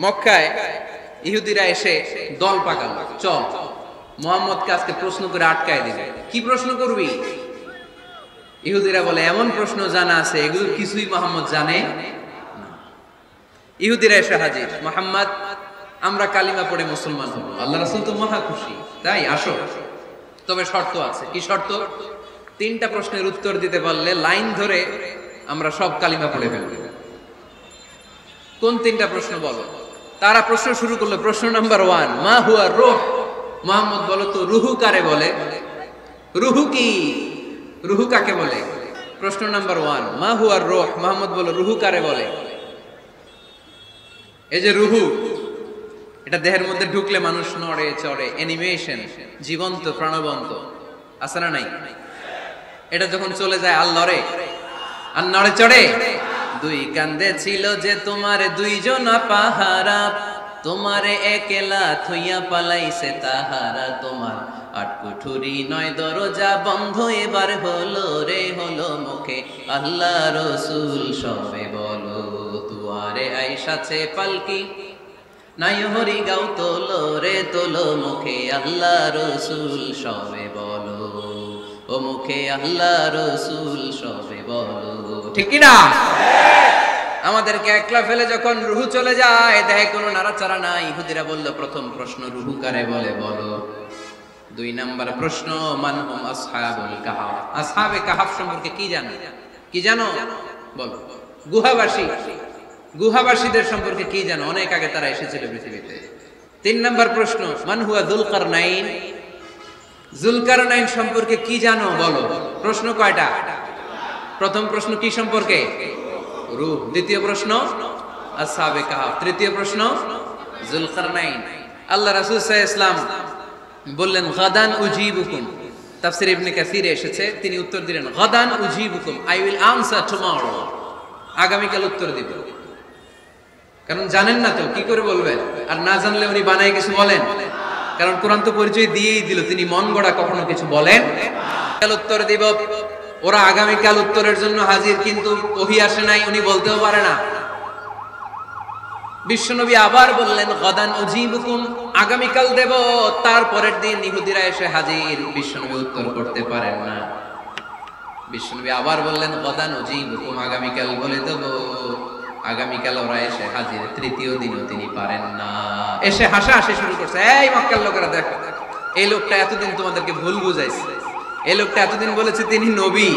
মক্কায় ইহুদিরা এসে দল পাকাল। চল, মোহাম্মদকে আজকে প্রশ্ন করে আটকায় দিবে। কি প্রশ্ন করবি? ইহুদিরা বলে, এমন প্রশ্ন জানা আছে এগুলো কিছুই মোহাম্মদ জানে ইহুদিরা এসে হাজির, মোহাম্মদ, আমরা কালিমা পড়ে মুসলমান হব। আল্লাহ রাসূল তো মহা খুশি। তাই, আসো। তবে শর্ত আছে। কি শর্ত? তিনটা প্রশ্নের উত্তর দিতে পারলে লাইন ধরে আমরা সব কালিমা পড়ে ফেলব। কোন তিনটা প্রশ্ন বলো? তারা প্রশ্ন শুরু করল, প্রশ্ন নাম্বার ওয়ান মা হুয়া রোহ? মোহাম্মদ বলো তো, রুহু কারে বলে? রুহু কি? রুহু কাকে বলে? প্রশ্ন নাম্বার ওয়ান মা হুয়া রোহ? মোহাম্মদ বলো, রুহু কারে বলে? এই যে রুহু, এটা দেহের মধ্যে ঢুকলে মানুষ নড়ে চড়ে অ্যানিমেশন জীবন্ত, প্রাণবন্ত, আছে না নাই? এটা যখন চলে যায় আর লড়ে আর নড়ে চড়ে? দুই কান্দে ছিল যে তোমার দুইজন পাহারা তোমারে একেলা থইয়া পালাইছে তাহারা। তোমার আটকুঠুরি নয়, দরজা বন্ধ এবার হলো রে, হলো মুখে। আল্লাহ রসুল সবে বলো তুয়ারে আইসাছে পালকি। নাই হরি গাও তোলো রে, তোলো মুখে। আল্লাহ রসুল সবে বলো। ও মুখে আল্লাহ রসুল সবে বলো। ঠিক না আমাদেরকে একলা ফেলে যখন রুহু চলে যায় দেখে কোনো নাড়াচাড়া নাই। ইহুদিরা বলল, প্রথম প্রশ্ন রুহু কারে বলে বলো? দুই নাম্বার প্রশ্ন মানহুম আসহাবুল কাহাফ আসহাবে কাহাফ সম্পর্কে কি জানো? কি জানো? বলো। গুহাবাসী। গুহাবাসীদের সম্পর্কে কি জানো? অনেক আগে তারা এসেছিল পৃথিবীতে। তিন নাম্বার প্রশ্ন, মান হুয়া দুলকার নাইন জুলকার নাইন সম্পর্কে কি জানো? বলো। প্রশ্ন কয়টা? প্রথম প্রশ্ন কি সম্পর্কে? রূপ। দ্বিতীয় প্রশ্ন আসহাবে কাহাফ। তৃতীয় প্রশ্ন জুলকার নাইন আল্লাহ রাসূল সাল্লাল্লাহু ইসলাম বললেন, গাদান উজিবুকুম। তাফসির ইবনে কাসিরে এসেছে, তিনি উত্তর দিলেন, গাদান উজিবুকুম, আই উইল আনসার টুমরো। আগামীকাল উত্তর দিব। কারণ জানেন না তো, কি করে বলবেন? আর না জানলে উনি বানায় কিছু বলেন? কারণ কোরআন তো পরিচয় দিয়েই দিল, তিনি মন গড়া কখনো কিছু বলেন। কাল উত্তর দিব, ওরা আগামীকাল উত্তরের জন্য হাজির, কিন্তু ওহি আসে নাই, উনি বলতেও পারে না। বিশ্বনবী আবার বললেন, গদান অজিবুকুম আগামীকাল দেব, তারপরের দিন ইহুদিরা এসে হাজির। বিশ্বনবী উত্তর করতে পারেন না। বিশ্বনবী আবার বললেন, গদান অজিবুকুম আগামীকাল বলে দেব। আগামীকাল ওরা এসে হাজির, তৃতীয় দিনও তিনি পারেন না। এসে হাসা হাসি শুরু করছে। এই মক্কার লোকেরা দেখো, এই লোকটা এতদিন তোমাদেরকে ভুল বুঝাইছে। এই লোকটা এতদিন বলেছে তিনি নবী।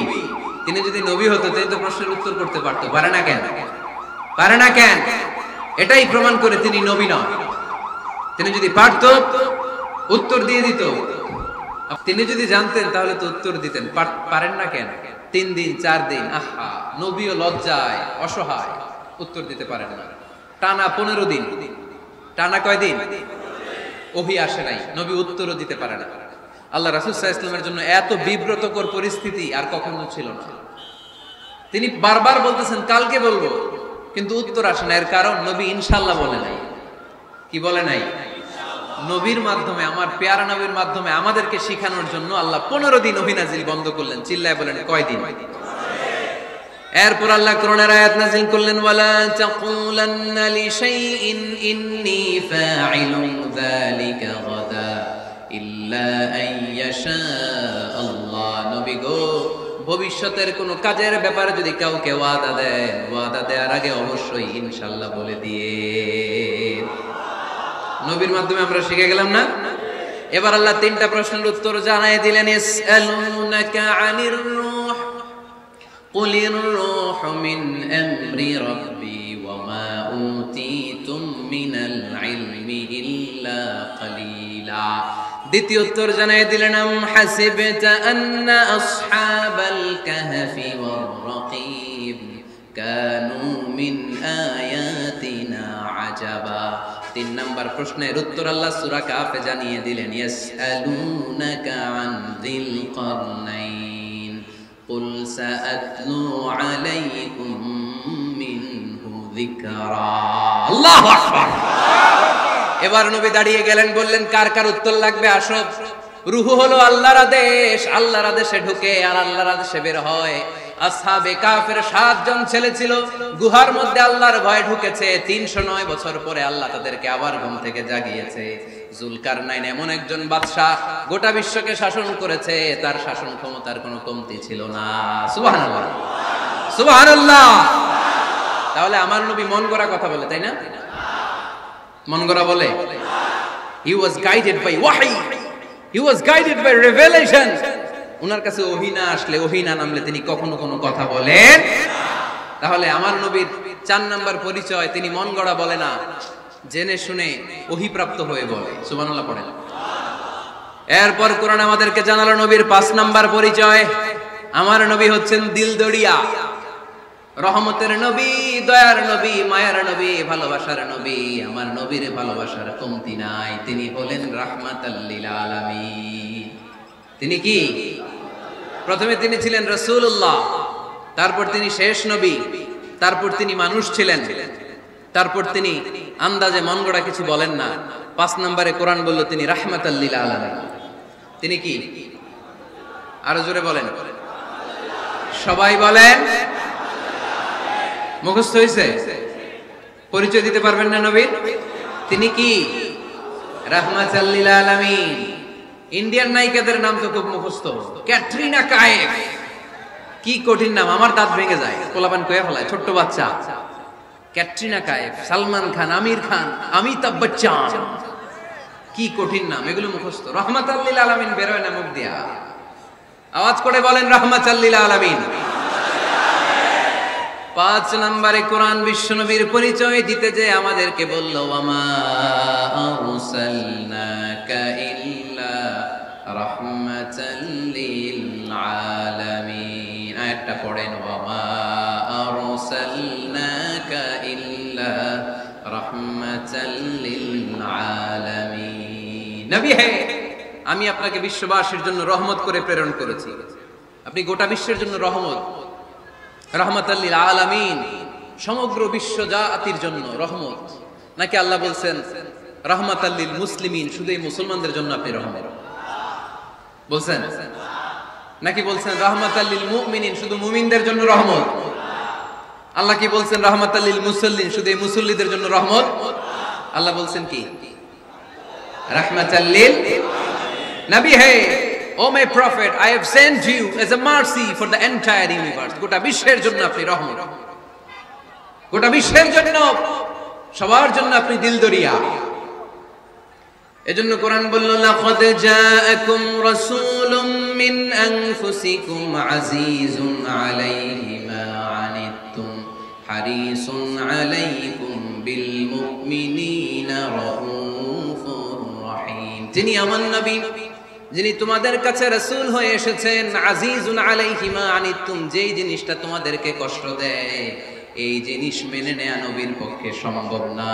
তিনি যদি নবী হতো, তিনি তো প্রশ্নের উত্তর করতে পারতো। পারে না কেন? পারে না কেন? এটাই প্রমাণ করে তিনি নবী নয় তিনি যদি পারত, উত্তর দিয়ে দিত। তিনি যদি জানতেন, তাহলে তো উত্তর দিতেন। পারেন না কেন? তিন দিন, চার দিন, আহা, নবীও লজ্জায়, অসহায়। উত্তর দিতে পারেন না। টানা পনেরো দিন। টানা কয় দিন? ওহি আসে নাই। নবী উত্তরও দিতে পারে না। আল্লাহ রাসুল ইসলামের জন্য এত বিব্রতকর পরিস্থিতি আর কখনো ছিল না। তিনি বারবার বলতেছেন, কালকে বলব। কিন্তু উত্তর আসে না। এর কারণ নবী ইনশাল্লাহ বলে নাই। কি বলে নাই? নবীর মাধ্যমে, আমার পেয়ারা নবীর মাধ্যমে আমাদেরকে শিখানোর জন্য আল্লাহ পনেরো দিন অভিনাজিল বন্ধ করলেন। চিল্লায় বলেন কয়দিন এরপর আল্লাহ করোনার আয়াত নাজিল করলেন, ওয়ালা তাকুলান্না লিশাইইন ইন্নী ফাইলুন যালিকা গাদা ইল্লা আইয়াশা আল্লাহ। নবী গো, ভবিষ্যতের কোনো কাজের ব্যাপারে যদি কাউকে ওয়াদা দেন, ওয়াদা দেওয়ার আগে অবশ্যই ইনশাল্লাহ বলে দিয়ে। নবীর মাধ্যমে আমরা শিখে গেলাম না? এবার আল্লাহ তিনটা প্রশ্নের উত্তর জানাই দিলেন, ইসআলুনাকা আনির قل الروح من أمر ربي وما أوتيتم من العلم إلا قليلا দ্বিতীয় উত্তর জানাই দিলেন আম হাসিবতা আন্না আসহাবাল কাহফি ওয়ার রাকিব কানু মিন আয়াতিনা আজাবা তিন নাম্বার প্রশ্নের উত্তর আল্লাহ সূরা কাফে জানিয়ে দিলেন ইয়াসআলুনাকা আন যিল কারনাইন قل سأتلو عليكم منه ذكرا الله أكبر এবার নবী দাঁড়িয়ে গেলেন বললেন কার কার উত্তর লাগবে আসো রুহু হলো আল্লাহর আদেশ আল্লাহর আদেশে ঢুকে আর আল্লাহর আদেশে বের হয় আসহাবে কাফের সাতজন ছেলে ছিল গুহার মধ্যে আল্লাহর ভয় ঢুকেছে তিনশো নয় বছর পরে আল্লাহ তাদেরকে আবার ঘুম থেকে জাগিয়েছে জুলকার নাইন এমন একজন বাদশাহ গোটা বিশ্বকে শাসন করেছে, তার শাসন ক্ষমতার কোনো কমতি ছিল না। সুবহানাল্লাহ। সুবহানাল্লাহ। তাহলে আমার নবী মন গড়া কথা বলে, তাই না? মন গড়া বলে? হি ওয়াজ গাইডেড বাই ওয়াহি he was guided by revelation ওনার কাছে ওহিনা আসলে ওহিনা নামলে তিনি কখনো কোনো কথা বলেন তাহলে আমার নবীর চার নাম্বার পরিচয় তিনি মন গড়া বলে না। জেনে শুনে ওহিপ্রাপ্ত হয়ে বলে। সুবহানাল্লাহ, পড়েন। এরপর কোরআন আমাদেরকে জানালো নবীর পাঁচ নাম্বার পরিচয়। আমার নবী হচ্ছেন দিলদড়িয়া রহমতের নবী, দয়ার নবী, মায়ার নবী, ভালোবাসার নবী। আমার নবীর ভালোবাসার কমতি নাই। তিনি হলেন আলামিন। তিনি কি? প্রথমে তিনি ছিলেন রসুল্লাহ তারপর তিনি শেষ নবী। তারপর তিনি মানুষ ছিলেন। তারপর তিনি আন্দাজে মন গড়া কিছু বলেন না। পাঁচ নম্বরে কোরআন বলল, তিনি রাহমাতাল্লিল আলামিন। তিনি কি? আরও জোরে বলেন। সবাই বলেন। মুখস্থ হয়েছে? পরিচয় দিতে পারবেন না নবীন? তিনি কি? রাহমাতাল্লিল আলামিন। ইন্ডিয়ান নায়িকাদের নাম তো খুব মুখস্থ। ক্যাটরিনা কায়েফ। কি কঠিন নাম, আমার দাঁত ভেঙে যায়। কোলাপান কয়ে ফেলায়, ছোট্ট বাচ্চা। ক্যাটরিনা কায়েফ, সালমান খান, আমির খান, অমিতাভ বচ্চন। কি কঠিন নাম, এগুলো মুখস্থ। রহমাত আল্লিল আলামিন বেরোয় না মুখ দিয়া। আওয়াজ করে বলেন রহমাত আল্লিল আলামিন। পাঁচ নম্বরে কোরআন বিশ্বনবীর পরিচয় দিতে যে আমাদেরকে বলল আমা আরসালনাকা ইল্লা রাহমাতাল লিল আলামিন। আয়াতটা পড়েন, ওয়ামা আরসালনাকা আমি আপনাকে বিশ্ববাসীর জন্য রহমত করে প্রেরণ করেছি। আপনি গোটা বিশ্বের জন্য রহমত। রহমতাল্লিল আলামিন সমগ্র বিশ্ব জাতির জন্য রহমত। নাকি আল্লাহ বলছেন রহমতাল্লিল মুসলিমিন শুধু এই মুসলমানদের জন্য আপনি রহমত? বলছেন? নাকি বলছেন রহমতাল্লিল মুমিনিন শুধু মুমিনদের জন্য রহমত? আল্লাহ কি বলছেন রহমতাল্লিল মুসল্লিন শুধু এই মুসল্লিদের জন্য রহমত? আল্লাহ বলছেন কি? রহমতাল্লিল নবী, হে, O my prophet, I have sent you a mercy for the entire universe. গোটা বিশ্বের জন্য আপনি রহমত গোটা বিশ্বের জন্য সবার জন্য আপনি দিলদরিয়া। এজন্য কোরআন বলল, লাকাদ জাআকুম রাসূলুম মিন আনফুসিকুম আজিজুন আলাইহি মা আনিতুম হারিসুন আলাইকুম বিল মুমিনিনা। যিনি আমার নবী, যিনি তোমাদের কাছে রসুল হয়ে এসেছেন, আজিজুন আলাইহিমা আনিতুম, যেই জিনিসটা তোমাদেরকে কষ্ট দেয়, এই জিনিস মেনে নেয়া নবীর পক্ষে সম্ভব না।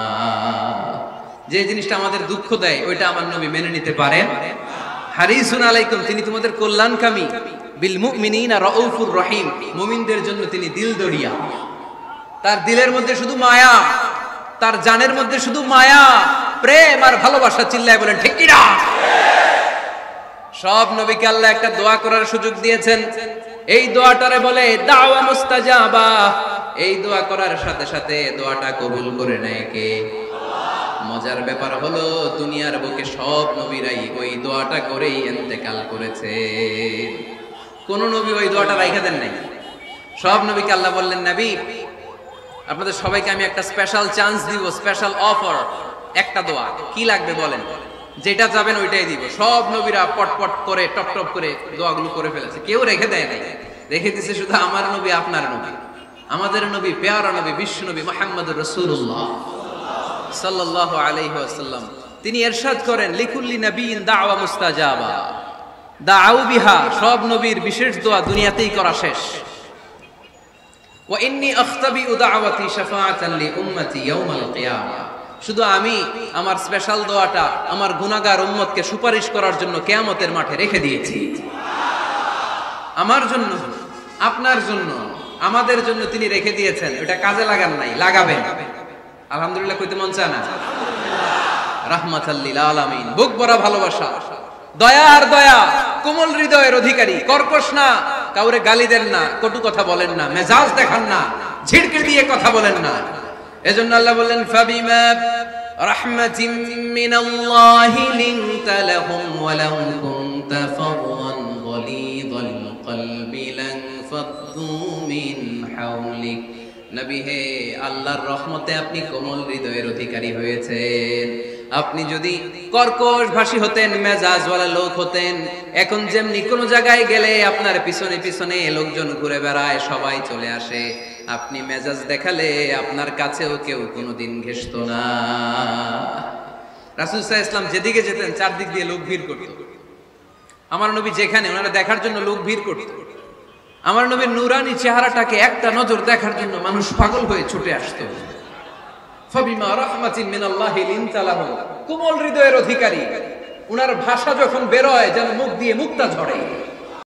যে জিনিসটা আমাদের দুঃখ দেয়, ওইটা আমার নবী মেনে নিতে পারে হারিসুন আলাইকুম, তিনি তোমাদের কল্যাণকামী। বিল মুমিনিনা রাউফুর রহিম, মুমিনদের জন্য তিনি দিল দরিয়া। তার দিলের মধ্যে শুধু মায়া, তার জানের মধ্যে শুধু মায়া প্রেম আর ভালোবাসা চিল্লায় বলেন, ঠিক কিনা? সব নবীকে আল্লাহ একটা দোয়া করার সুযোগ দিয়েছেন। এই দোয়াটারে বলে, দাওয়া মুস্তাজাবা। এই দোয়া করার সাথে সাথে দোয়াটা কবুল করে নেয় কে? মজার ব্যাপার হলো, দুনিয়ার বুকে সব নবীরাই ওই দোয়াটা করেই এতেকাল করেছে। কোন নবী ওই দোয়াটা রাইখা দেন নাই। সব নবীকে আল্লাহ বললেন, নবী, আপনাদের সবাইকে আমি একটা স্পেশাল চান্স দিব স্পেশাল অফার একটা দোয়া। কি লাগবে বলেন? যেটা যাবেন ওইটাই দিব। সব নবীরা পটপট করে, টপ টপ করে দোয়াগুলো করে ফেলেছে। কেউ রেখে দেয় নাই। রেখে দিছে শুধু আমার নবী, আপনার নবী। আমাদের নবী, পেয়ারা নবী, বিশ্ব নবী মোহাম্মদ রসুল্লাহ সাল্লাহ তিনি এরশাদ করেন, লিকুল্লি নবীন দাওয়া মুস্তাজাবা। দাউ বিহা, সব নবীর বিশেষ দোয়া দুনিয়াতেই করা শেষ। ওয়া ইন্নী আখতাবি উদাওয়াতি শাফাআতান লি উম্মতি ইয়াউমাল কিয়ামা। শুধু আমি আমার স্পেশাল দোয়াটা আমার গুনাহগার উম্মতকে সুপারিশ করার জন্য কিয়ামতের মাঠে রেখে দিয়েছি। আমার জন্য, আপনার জন্য, আমাদের জন্য তিনি রেখে দিয়েছেন। এটা কাজে লাগান নাই, লাগাবেন। আলহামদুলিল্লাহ কইতে মন চায় না। রাহমাতাল্লিল আলামিন। বুক ভরা ভালোবাসা। দয়া আর দয়া, কোমল হৃদয়ের অধিকারী। কর্কশ না, কাউরে গালি দেন না, কটু কথা বলেন না, মেজাজ দেখান না ঝিড়কে দিয়ে কথা বলেন না। এজন্য আল্লাহ বললেন, ফাবিমা রাহমাতিন মিনাল্লাহি লিনতা লাহুম ওয়া লাউ কুনতা ফাদদান গলিযাল কলবি লান ফাদ্দু মিন হাওলিক। নবী হে, আল্লাহর রহমতে আপনি কোমল হৃদয়ের অধিকারী হয়েছেন। আপনি যদি কর্কশ ভাষী হতেন, মেজাজওয়ালা লোক হতেন, এখন যেমনি কোন জায়গায় গেলে আপনার পিছনে পিছনে লোকজন ঘুরে বেড়ায়, সবাই চলে আসে। আপনি মেজাজ দেখালে আপনার কাছেও কেউ কোনোদিন ঘেসত না। রাসুল সাহা ইসলাম যেদিকে যেতেন, চারদিক দিয়ে লোক ভিড় করত। আমার নবী যেখানে, ওনারা দেখার জন্য লোক ভিড় করত। আমার নবীর নুরানি চেহারাটাকে একটা নজর দেখার জন্য মানুষ পাগল হয়ে ছুটে আসতো। কোমল হৃদয়ের অধিকারী। উনার ভাষা যখন বেরোয়, যেন মুখ দিয়ে মুক্তা ঝরে।